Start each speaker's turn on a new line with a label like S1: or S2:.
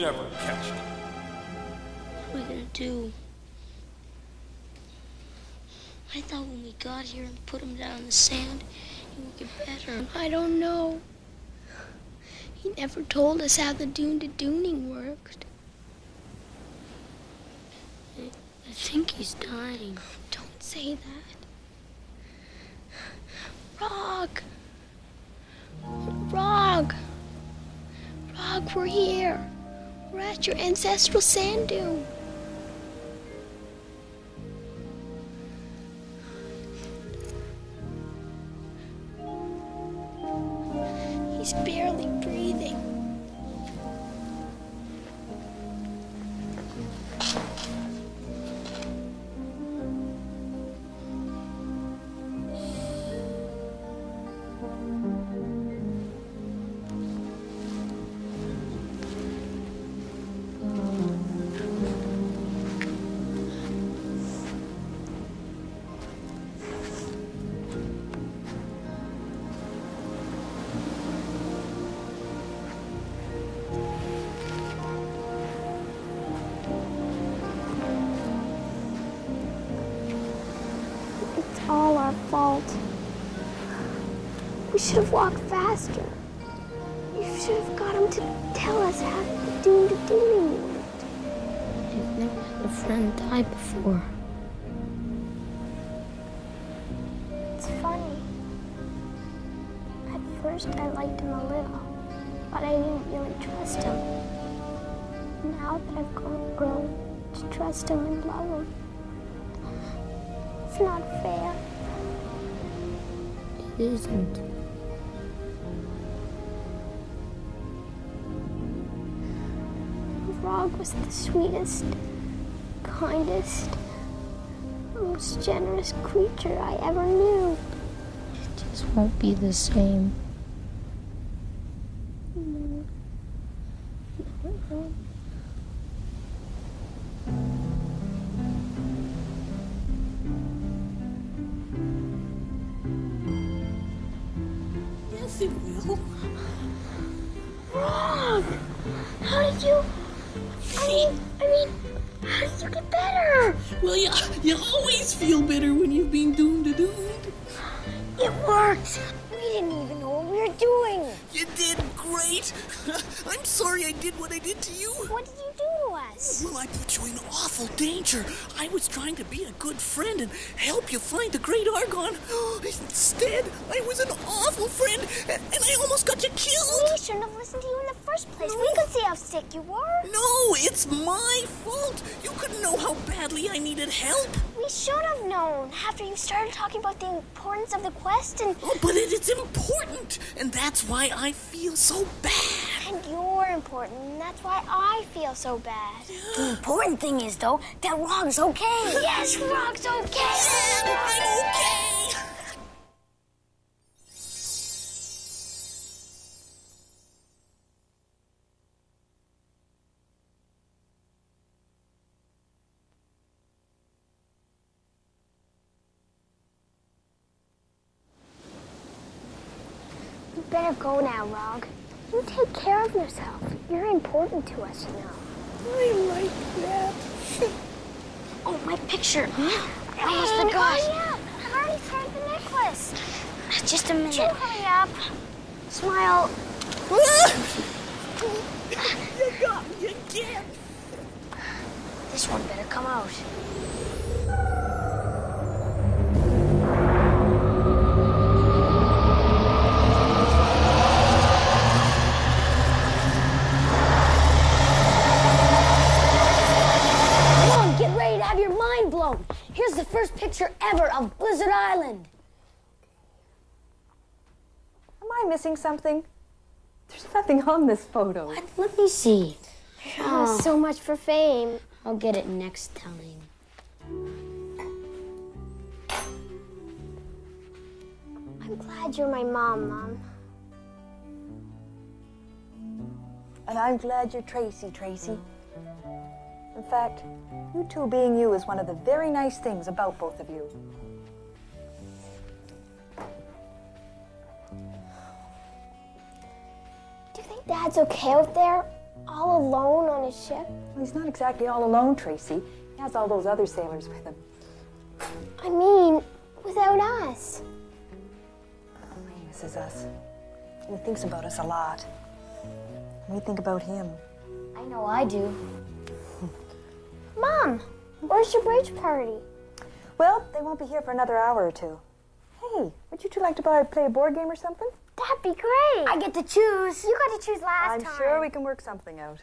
S1: never catch it.
S2: What are we gonna do? I thought when we got here and put him down in the sand, he would get better. I don't know. He never told us how the dune to dooning worked. I, I think he's dying. Don't say that. Rog! Rog! Rog, we're here. We're at your ancestral sand dune. All our fault. We should have walked faster. You should have got him to tell us how the to dooning worked.
S3: I've never had a friend die before.
S2: It's funny. At first, I liked him a little, but I didn't really trust him. Now that I've grown, grown to trust him and love him, not fair.
S3: It isn't.
S2: Rog was the sweetest, kindest, most generous creature I ever knew.
S3: It just won't be the same.
S2: You. I mean, I mean, how did you get better?
S4: Well, you, you always feel better when you've been doomed to doomed.
S2: It worked! We didn't even know what we were doing.
S4: You did great. I'm sorry I did what I did to you.
S2: What did you do to us?
S4: Well, I put you in awful danger. I was trying to be a good friend and help you find the great Argon. Instead, I was an awful friend, and, and I almost got you killed.
S2: We shouldn't have listened to you in the first place. We could see how sick you were.
S4: No, it's my fault. You couldn't know how badly I needed help.
S2: We should have known after you started talking about the importance of the quest and.
S4: Oh, but it is important, and that's why I feel so bad.
S2: And you're important, and that's why I feel so bad.
S5: The important thing is, though, that Rog's okay.
S2: Yes, Rog's okay.
S4: I'm okay.
S2: Better go now, Rog. You take care of yourself. You're important to us, you know.
S4: I like that.
S2: Oh, my picture.
S5: Oh, I almost
S2: Hey,
S5: forgot.
S2: Hurry up. I've already started the necklace.
S5: Just a minute.
S2: You hurry up. Smile.
S4: you got me again.
S5: This one better come out. Mind. Here's the first picture ever of Blizzard Island.
S6: Am I missing something? There's nothing on this photo. What?
S5: Let me see.
S2: Oh, so much for fame.
S5: I'll get it next time.
S2: I'm glad you're my mom, Mom.
S6: And I'm glad you're Tracy, Tracy. In fact, you two being you is one of the very nice things about both of you.
S2: Do you think Dad's okay out there? All alone on his ship?
S6: Well, he's not exactly all alone, Tracy. He has all those other sailors with him.
S2: I mean, without us.
S6: He misses us. He thinks about us a lot. We think about him.
S5: I know I do.
S2: Mom, where's your bridge party?
S6: Well, they won't be here for another hour or two. Hey, would you two like to buy, play a board game or something?
S2: That'd be great.
S5: I get to choose.
S2: You got to choose last time.
S6: I'm sure we can work something out.